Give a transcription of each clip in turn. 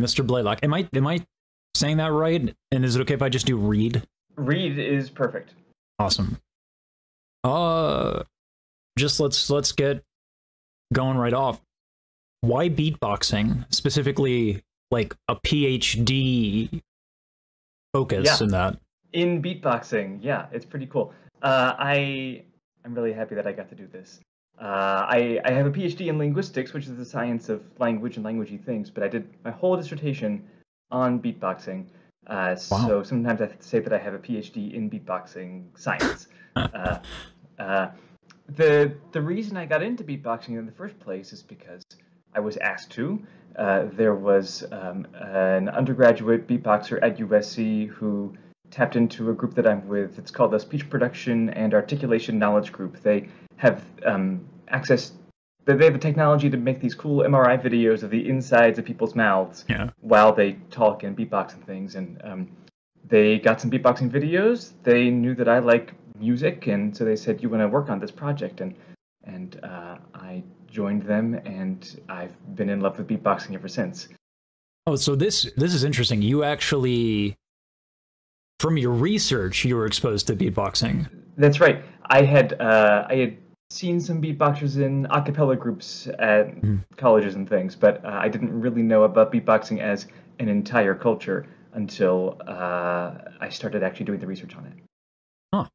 Mr. Blaylock. Am I am I saying that right? And is it okay if I just do Reed? Reed is perfect. Awesome. Uh, just let's let's get going right off. Why beatboxing specifically? Like a PhD focus Yeah. in that. In beatboxing, yeah, it's pretty cool. Uh, I I'm really happy that I got to do this. Uh, I I have a PhD in linguistics, which is the science of language and languagey things. But I did my whole dissertation on beatboxing. Uh, Wow. So sometimes I have to say that I have a PhD in beatboxing science. uh, uh, the the reason I got into beatboxing in the first place is because I was asked to. Uh, there was um, an undergraduate beatboxer at USC who tapped into a group that I'm with. It's called the Speech Production and Articulation Knowledge Group. They have um, access. They they have the technology to make these cool MRI videos of the insides of people's mouths Yeah. while they talk and beatbox and things. And um, they got some beatboxing videos. They knew that I like music, and so they said, "You want to work on this project?" And and uh, I joined them, and I've been in love with beatboxing ever since. Oh, so this this is interesting. You actually, from your research, you were exposed to beatboxing. That's right. I had uh, I had seen some beatboxers in a cappella groups at Mhm. colleges and things, but uh, I didn't really know about beatboxing as an entire culture until uh, I started actually doing the research on it. Huh.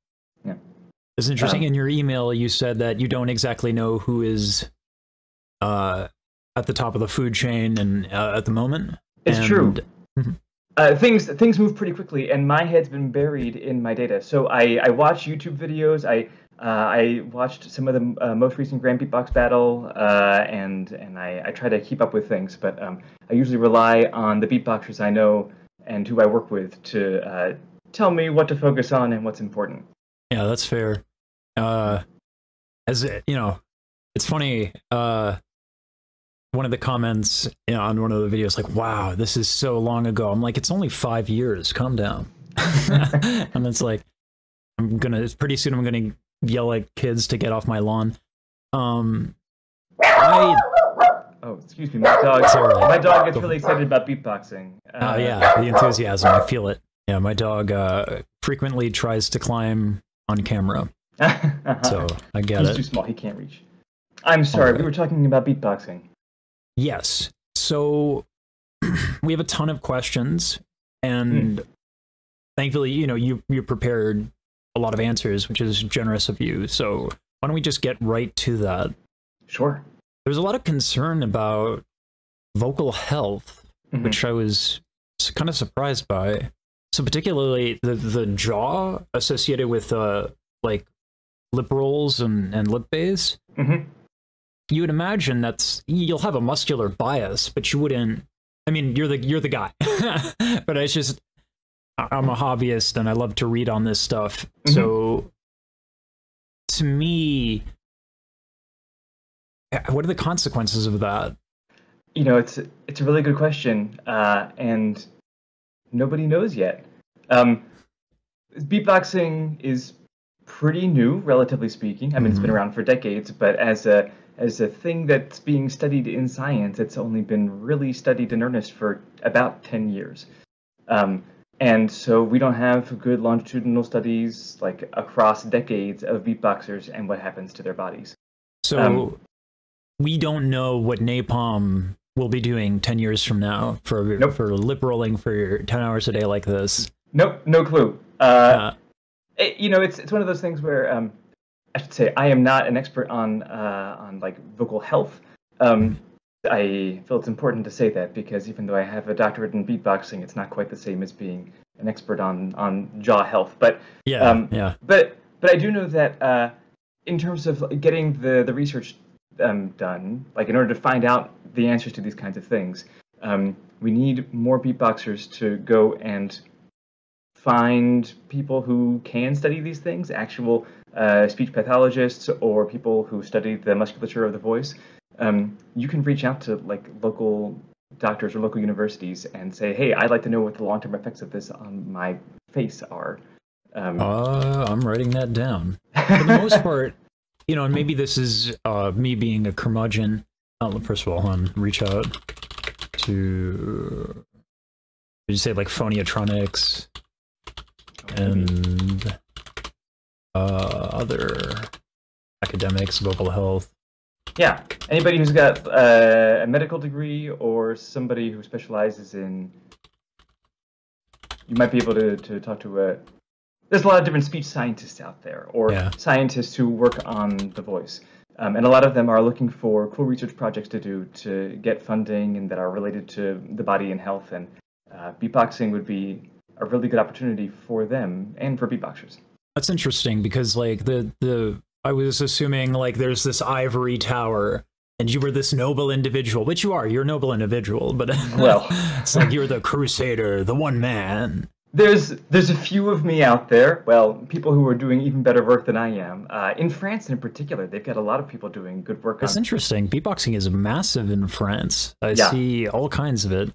Yeah. It's interesting. Um, In your email, you said that you don't exactly know who is uh, at the top of the food chain and uh, at the moment. It's true. Uh, things things move pretty quickly, and my head's been buried in my data. So I, I watch YouTube videos. I uh, I watched some of the uh, most recent Grand Beatbox Battle, uh, and and I, I try to keep up with things. But um, I usually rely on the beatboxers I know and who I work with to uh, tell me what to focus on and what's important. Yeah, that's fair. Uh, as you know, it's funny. One of the comments you know, on one of the videos, like, "Wow, this is so long ago." I'm like, "It's only five years. Calm down." and it's like, I'm gonna. It's pretty soon. I'm gonna yell at kids to get off my lawn. Um, I Oh, excuse me, my dog. Sorry. My dog gets really excited about beatboxing. Oh Uh, yeah, the enthusiasm. I feel it. Yeah, my dog uh, frequently tries to climb on camera, so I get He's it. too small. He can't reach. I'm sorry. Okay. We were talking about beatboxing. Yes. So we have a ton of questions, and thankfully, you know, you you prepared a lot of answers, which is generous of you. So why don't we just get right to that? Sure. There's a lot of concern about vocal health, Mhm. which I was kind of surprised by. So particularly the the jaw associated with uh like lip rolls and and lip bass. Mhm. You would imagine that's you'll have a muscular bias, but you wouldn't. I mean, you're the you're the guy, but it's just I'm a hobbyist and I love to read on this stuff. So to me, what are the consequences of that? You know, it's it's a really good question, uh, and nobody knows yet. Um, beatboxing is pretty new, relatively speaking. I mean, it's been Mhm. around for decades, but as a as a thing that's being studied in science, it's only been really studied in earnest for about ten years. Um, and so we don't have good longitudinal studies like across decades of beatboxers and what happens to their bodies. So Um, we don't know what NaPoM will be doing 10 years from now for Nope. for lip rolling for 10 hours a day like this. Nope, no clue. Uh, Uh, it- you know, it's it's one of those things where um, I should say I am not an expert on uh, on like vocal health. Um, I feel it's important to say that because even though I have a doctorate in beatboxing, it's not quite the same as being an expert on on jaw health. But yeah, um, yeah. but but I do know that uh, in terms of getting the the research um, done, like in order to find out the answers to these kinds of things, um, we need more beatboxers to go and find people who can study these things, actual uh, speech pathologists or people who study the musculature of the voice. Um, you can reach out to like local doctors or local universities and say, "Hey, I'd like to know what the long-term effects of this on my face are." Um, Uh, I'm writing that down. For the most part, you know, and maybe this is uh, me being a curmudgeon. Uh, first of all, hold on, reach out to Did you say like phoniatronics and uh, other academics, vocal health. Yeah, anybody who's got uh, a medical degree or somebody who specializes in, you might be able to, to talk to a. There's a lot of different speech scientists out there, or Yeah. scientists who work on the voice, um, and a lot of them are looking for cool research projects to do to get funding and that are related to the body and health. And uh, beatboxing would be a really good opportunity for them and for beatboxers. That's interesting because like the the I was assuming like there's this ivory tower and you were this noble individual, which you are. You're a noble individual, but Well. it's like you're the crusader, the one man. There's there's a few of me out there. Well, people who are doing even better work than I am. Uh, in France, in particular, they've got a lot of people doing good work That's on. interesting. Beatboxing is massive in France. I Yeah. see all kinds of it.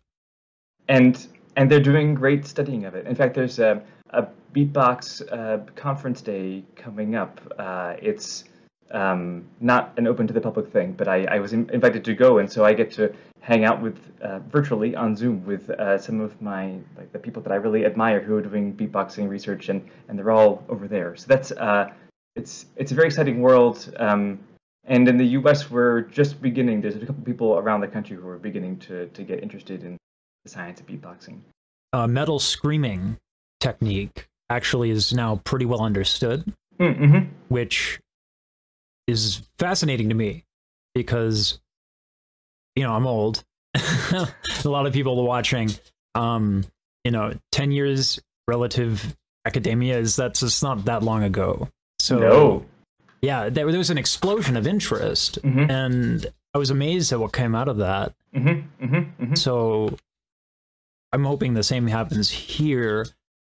and and they're doing great studying of it. In fact, there's a, a beatbox uh, conference day coming up. Uh, it's um, not an open to the public thing, but I, I was in, invited to go, and so I get to hang out with uh, virtually on Zoom with uh, some of my like the people that I really admire who are doing beatboxing research, and and they're all over there. So that's uh, it's it's a very exciting world. Um, and in the U.S., we're just beginning. There's a couple people around the country who are beginning to to get interested in the science of beatboxing. Uh, metal screaming technique actually is now pretty well understood. Mm-hmm. which is fascinating to me because you know I'm old. a lot of people watching, um, you know, ten years relative academia is that's just not that long ago. So No. yeah, there, there was an explosion of interest, Mm-hmm. and I was amazed at what came out of that. Mm-hmm. Mm-hmm. Mm-hmm. So I'm hoping the same happens here.